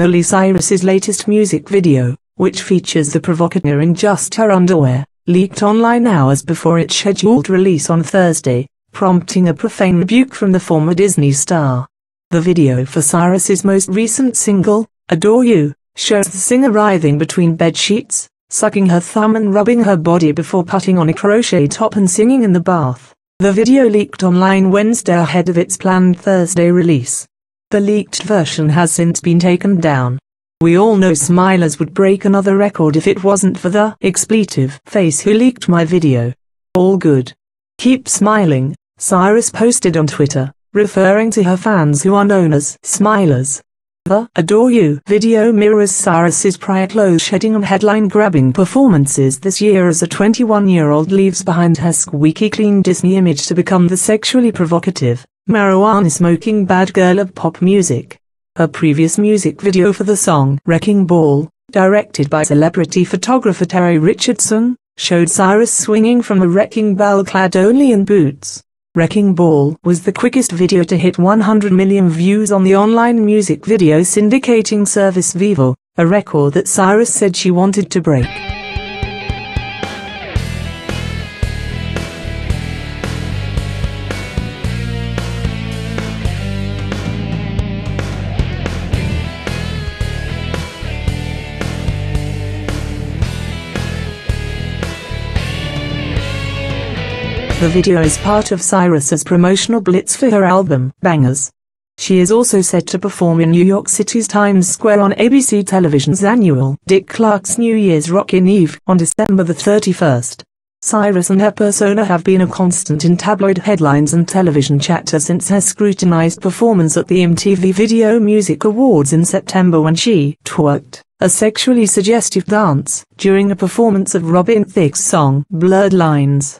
Miley Cyrus's latest music video, which features the provocateur in just her underwear, leaked online hours before its scheduled release on Thursday, prompting a profane rebuke from the former Disney star. The video for Cyrus's most recent single, Adore You, shows the singer writhing between bed sheets, sucking her thumb and rubbing her body before putting on a crochet top and singing in the bath. The video leaked online Wednesday ahead of its planned Thursday release. The leaked version has since been taken down. We all know Smilers would break another record if it wasn't for the expletive face who leaked my video. All good. Keep smiling, Cyrus posted on Twitter, referring to her fans who are known as Smilers. The Adore You video mirrors Cyrus's prior clothes-shedding and headline-grabbing performances this year as a 21-year-old leaves behind her squeaky clean Disney image to become the sexually provocative, marijuana-smoking bad girl of pop music. Her previous music video for the song Wrecking Ball, directed by celebrity photographer Terry Richardson, showed Cyrus swinging from a wrecking ball clad only in boots. Wrecking Ball was the quickest video to hit 100 million views on the online music video syndicating service Vevo, a record that Cyrus said she wanted to break. The video is part of Cyrus's promotional blitz for her album, Bangerz. She is also set to perform in New York City's Times Square on ABC Television's annual Dick Clark's New Year's Rockin' Eve on December the 31st. Cyrus and her persona have been a constant in tabloid headlines and television chatter since her scrutinized performance at the MTV Video Music Awards in September when she twerked, a sexually suggestive dance, during a performance of Robin Thicke's song Blurred Lines.